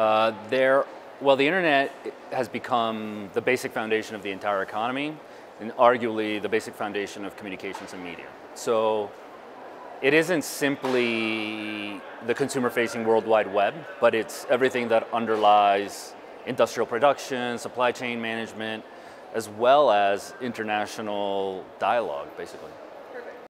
Uh, there, well, the internet has become the basic foundation of the entire economy, and arguably the basic foundation of communications and media. So it isn't simply the consumer-facing World Wide Web, but it's everything that underlies industrial production, supply chain management, as well as international dialogue, basically.